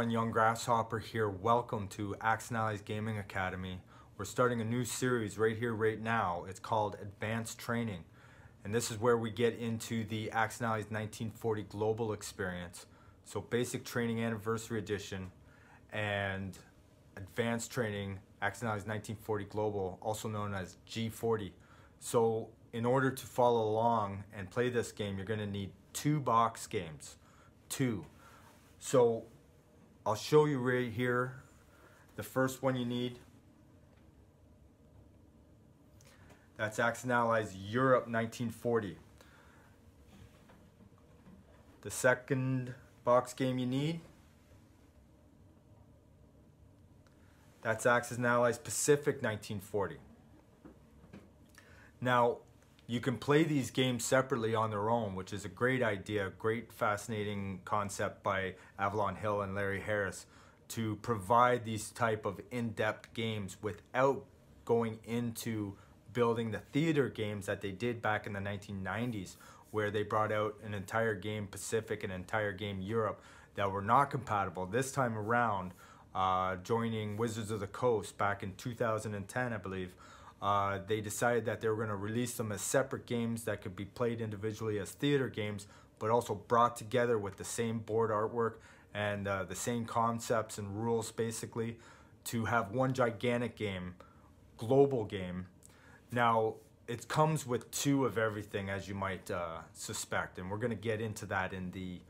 everyone, Young Grasshopper here. Welcome to Axe Gaming Academy. We're starting a new series right here, right now. It's called Advanced Training. And this is where we get into the Axis and Allies 1940 Global Experience. So Basic Training Anniversary Edition and Advanced Training Axis and Allies 1940 Global, also known as G40. So in order to follow along and play this game, you're gonna need two box games, two. So I'll show you right here the first one you need. That's Allies Europe 1940. The second box game you need, that's Axis and Allies Pacific 1940. Now, you can play these games separately on their own, which is a great idea, great fascinating concept by Avalon Hill and Larry Harris to provide these type of in-depth games without going into building the theater games that they did back in the 1990s where they brought out an entire game Pacific and an entire game Europe that were not compatible. This time around, uh, joining Wizards of the Coast back in 2010, I believe, uh, they decided that they were going to release them as separate games that could be played individually as theater games, but also brought together with the same board artwork and uh, the same concepts and rules basically to have one gigantic game, global game. Now, it comes with two of everything as you might uh, suspect, and we're going to get into that in the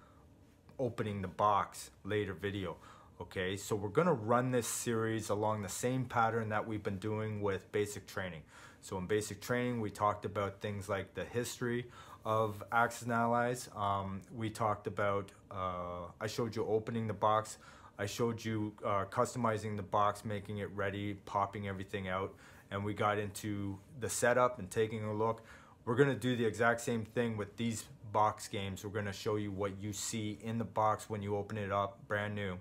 opening the box later video. Okay, so we're gonna run this series along the same pattern that we've been doing with basic training. So in basic training, we talked about things like the history of Axis and Allies. Um, we talked about, uh, I showed you opening the box. I showed you uh, customizing the box, making it ready, popping everything out. And we got into the setup and taking a look. We're gonna do the exact same thing with these box games. We're gonna show you what you see in the box when you open it up, brand new.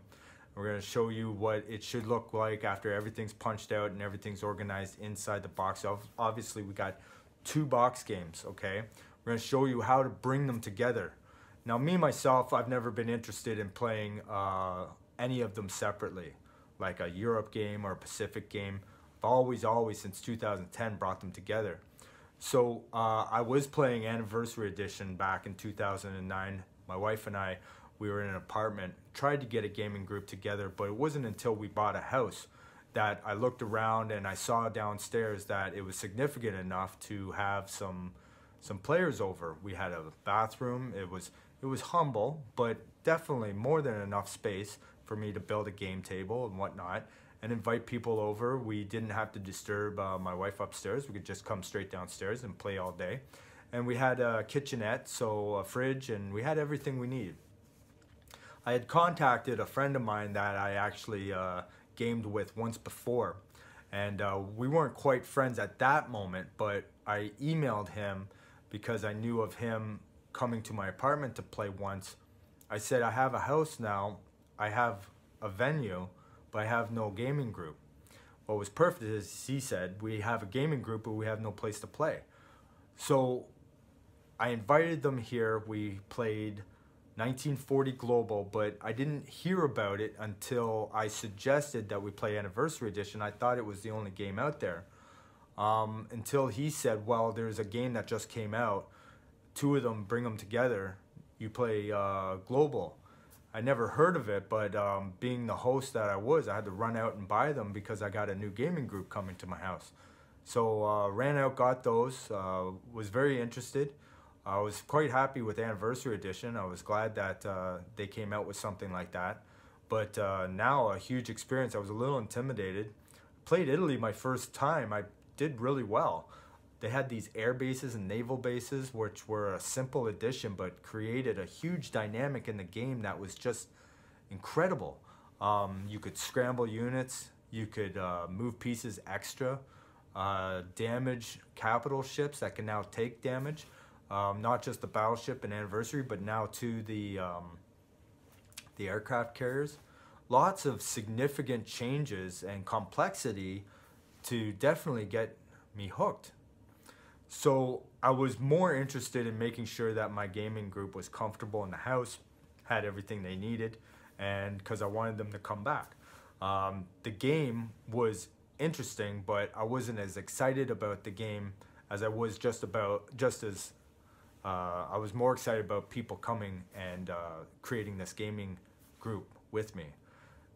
We're going to show you what it should look like after everything's punched out and everything's organized inside the box. Obviously we got two box games, okay? We're going to show you how to bring them together. Now me, myself, I've never been interested in playing uh, any of them separately, like a Europe game or a Pacific game. I've always, always, since 2010, brought them together. So uh, I was playing Anniversary Edition back in 2009. My wife and I we were in an apartment, tried to get a gaming group together, but it wasn't until we bought a house that I looked around and I saw downstairs that it was significant enough to have some some players over. We had a bathroom. It was it was humble, but definitely more than enough space for me to build a game table and whatnot and invite people over. We didn't have to disturb uh, my wife upstairs. We could just come straight downstairs and play all day. And we had a kitchenette, so a fridge, and we had everything we needed. I had contacted a friend of mine that I actually uh, gamed with once before. And uh, we weren't quite friends at that moment, but I emailed him because I knew of him coming to my apartment to play once. I said, I have a house now, I have a venue, but I have no gaming group. What was perfect is he said, we have a gaming group, but we have no place to play. So I invited them here. We played 1940 Global, but I didn't hear about it until I suggested that we play Anniversary Edition. I thought it was the only game out there. Um, until he said, well, there's a game that just came out. Two of them, bring them together. You play uh, Global. I never heard of it, but um, being the host that I was, I had to run out and buy them because I got a new gaming group coming to my house. So uh, ran out, got those, uh, was very interested. I was quite happy with Anniversary Edition. I was glad that uh, they came out with something like that. But uh, now a huge experience. I was a little intimidated. Played Italy my first time. I did really well. They had these air bases and naval bases, which were a simple addition, but created a huge dynamic in the game that was just incredible. Um, you could scramble units. You could uh, move pieces extra. Uh, damage capital ships that can now take damage um, not just the battleship and anniversary, but now to the um, the aircraft carriers. Lots of significant changes and complexity to definitely get me hooked. So I was more interested in making sure that my gaming group was comfortable in the house, had everything they needed, and because I wanted them to come back. Um, the game was interesting, but I wasn't as excited about the game as I was just about just as uh, I was more excited about people coming and uh, creating this gaming group with me.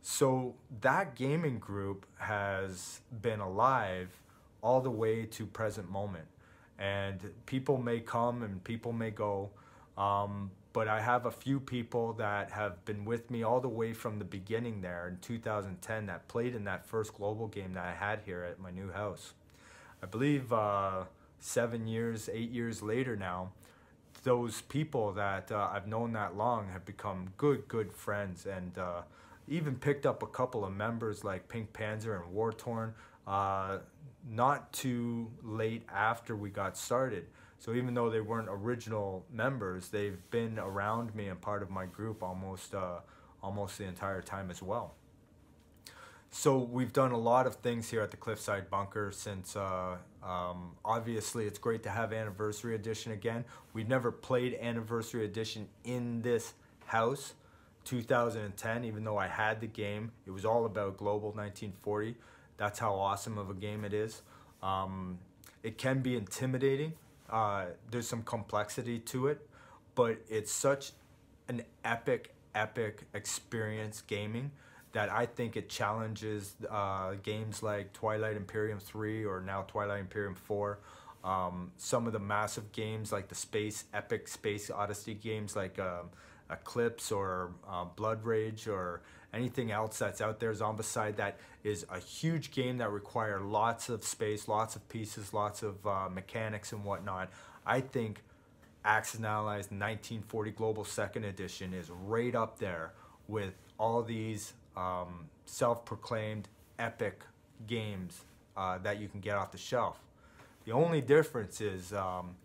So that gaming group has been alive all the way to present moment, and people may come and people may go. Um, but I have a few people that have been with me all the way from the beginning there in 2010 that played in that first global game that I had here at my new house. I believe uh, seven years, eight years later now, those people that uh, I've known that long have become good, good friends and uh, even picked up a couple of members like Pink Panzer and War Torn uh, not too late after we got started. So even though they weren't original members, they've been around me and part of my group almost uh, almost the entire time as well. So we've done a lot of things here at the Cliffside Bunker since uh, um, obviously it's great to have Anniversary Edition again. We've never played Anniversary Edition in this house 2010 even though I had the game. It was all about Global 1940. That's how awesome of a game it is. Um, it can be intimidating uh, there's some complexity to it, but it's such an epic, epic experience gaming that I think it challenges uh, games like Twilight Imperium 3 or now Twilight Imperium 4. Um, some of the massive games like the space epic space odyssey games like um, Eclipse or uh, Blood Rage or anything else that's out there, Zombicide, that is a huge game that require lots of space, lots of pieces, lots of uh, mechanics and whatnot. I think Axis and Allies 1940 Global Second Edition is right up there with all these um, self-proclaimed epic games uh, that you can get off the shelf. The only difference is um,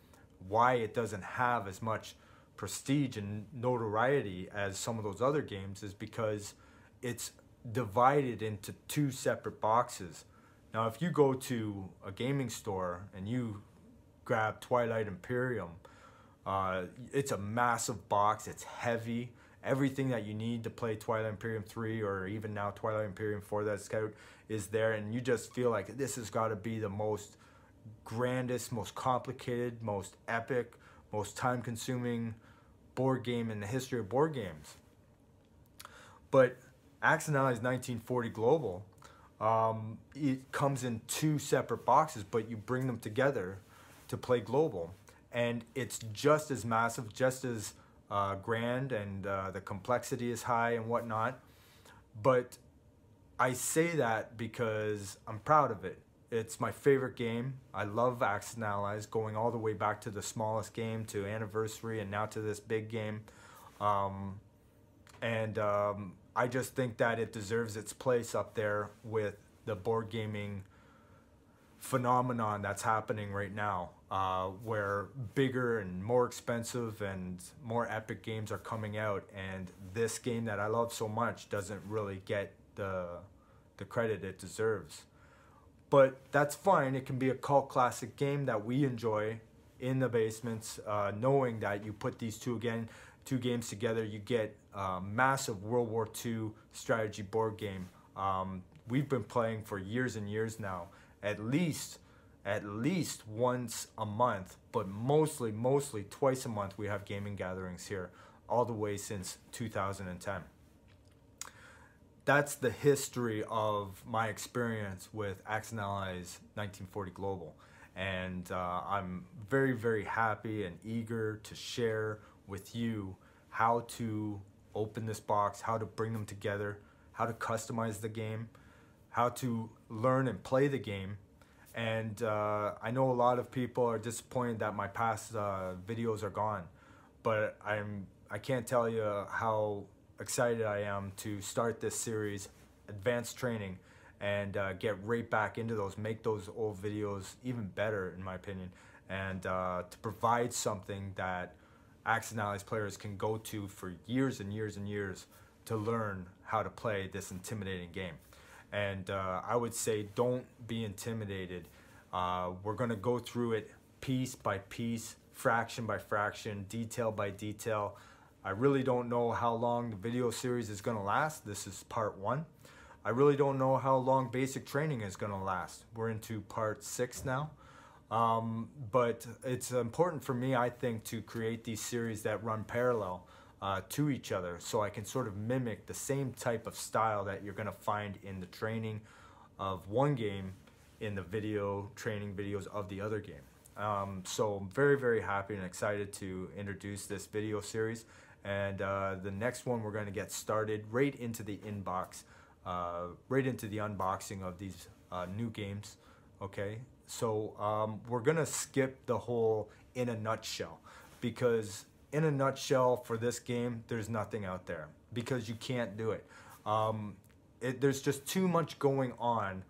why it doesn't have as much prestige and notoriety as some of those other games is because it's divided into two separate boxes. Now, if you go to a gaming store and you grab Twilight Imperium, uh, it's a massive box. It's heavy. Everything that you need to play Twilight Imperium 3 or even now Twilight Imperium 4 that's out is there. And you just feel like this has got to be the most grandest, most complicated, most epic, most time consuming board game in the history of board games. But Allies 1940 Global, um, it comes in two separate boxes, but you bring them together to play global. And it's just as massive, just as uh, grand, and uh, the complexity is high and whatnot. But I say that because I'm proud of it. It's my favorite game. I love Axis and Allies, going all the way back to the smallest game, to Anniversary, and now to this big game. Um, and um, I just think that it deserves its place up there with the board gaming phenomenon that's happening right now, uh, where bigger and more expensive and more epic games are coming out, and this game that I love so much doesn't really get the the credit it deserves. But that's fine. It can be a cult classic game that we enjoy in the basements, uh, knowing that you put these two again two games together, you get a massive World War II strategy board game. Um, we've been playing for years and years now, at least at least once a month, but mostly, mostly twice a month we have gaming gatherings here, all the way since 2010. That's the history of my experience with and Allies 1940 Global. And uh, I'm very, very happy and eager to share with you how to open this box, how to bring them together, how to customize the game, how to learn and play the game. And uh, I know a lot of people are disappointed that my past uh, videos are gone, but I'm I can't tell you how excited I am to start this series, advanced training, and uh, get right back into those, make those old videos even better in my opinion, and uh, to provide something that Axis and Allies players can go to for years and years and years to learn how to play this intimidating game. And uh, I would say don't be intimidated. Uh, we're going to go through it piece by piece, fraction by fraction, detail by detail. I really don't know how long the video series is going to last. This is part one. I really don't know how long basic training is going to last. We're into part six now. Um, but it's important for me, I think, to create these series that run parallel uh, to each other so I can sort of mimic the same type of style that you're to find in the training of one game in the video training videos of the other game. Um, so I'm very, very happy and excited to introduce this video series. And uh, the next one we're to get started right into the inbox, uh, right into the unboxing of these uh, new games. Okay, so um, we're to skip the whole in a nutshell because in a nutshell for this game, there's nothing out there because you can't do it. Um, it there's just too much going on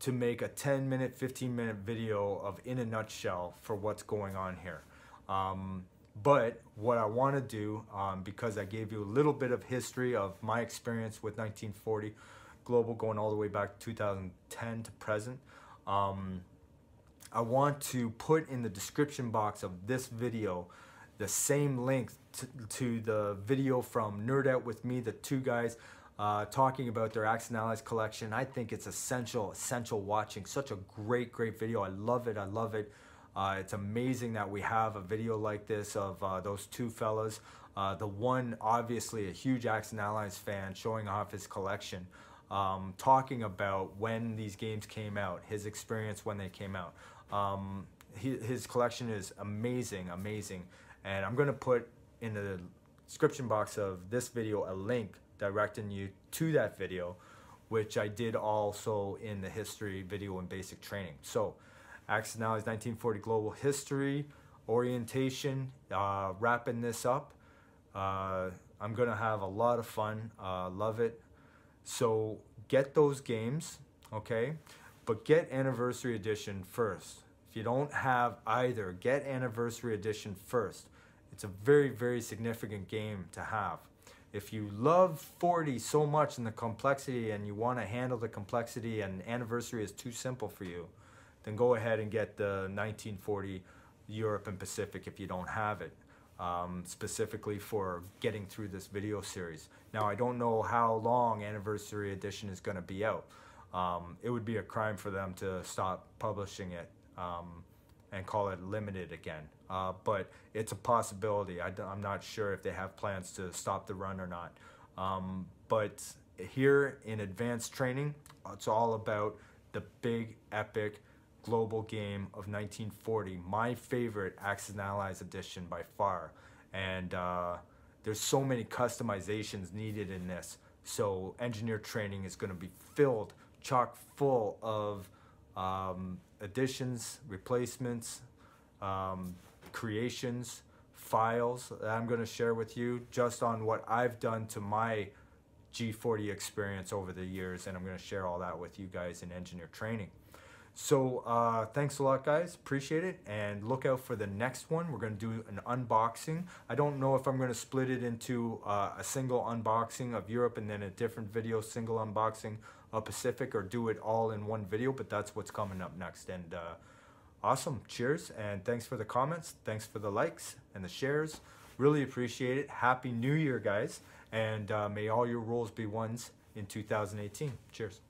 to make a 10 minute, 15 minute video of in a nutshell for what's going on here. Um, but what I want to do, um, because I gave you a little bit of history of my experience with 1940 Global going all the way back to 2010 to present, um, I want to put in the description box of this video the same link to, to the video from Nerd Out With Me, the two guys uh, talking about their Axis Allies collection. I think it's essential, essential watching. Such a great, great video. I love it. I love it. Uh, it's amazing that we have a video like this of uh, those two fellas. Uh, the one, obviously, a huge Axis Allies fan, showing off his collection, um, talking about when these games came out, his experience when they came out. Um, he, his collection is amazing, amazing. And I'm to put in the description box of this video a link directing you to that video, which I did also in the history video and basic training. So, Axis Allies 1940 Global History, orientation, uh, wrapping this up. Uh, I'm to have a lot of fun. Uh, love it. So, get those games, okay? But get Anniversary Edition first. If you don't have either, get Anniversary Edition first. It's a very, very significant game to have. If you love 40 so much and the complexity and you want to handle the complexity and anniversary is too simple for you, then go ahead and get the 1940 Europe and Pacific if you don't have it. Um, specifically for getting through this video series. Now, I don't know how long Anniversary Edition is going to be out. Um, it would be a crime for them to stop publishing it um, and call it limited again. Uh, but it's a possibility. I, am not sure if they have plans to stop the run or not. Um, but here in advanced training, it's all about the big, epic, global game of 1940. My favorite Allies edition by far. And uh, there's so many customizations needed in this. So engineer training is going to be filled, chock full of um, additions, replacements, um, creations, files that I'm going to share with you just on what I've done to my G40 experience over the years, and I'm going to share all that with you guys in engineer training. So uh, thanks a lot, guys. Appreciate it. And look out for the next one. We're going to do an unboxing. I don't know if I'm going to split it into uh, a single unboxing of Europe and then a different video, single unboxing of Pacific, or do it all in one video, but that's what's coming up next. And uh, awesome. Cheers. And thanks for the comments. Thanks for the likes and the shares. Really appreciate it. Happy New Year, guys. And uh, may all your rules be ones in 2018. Cheers.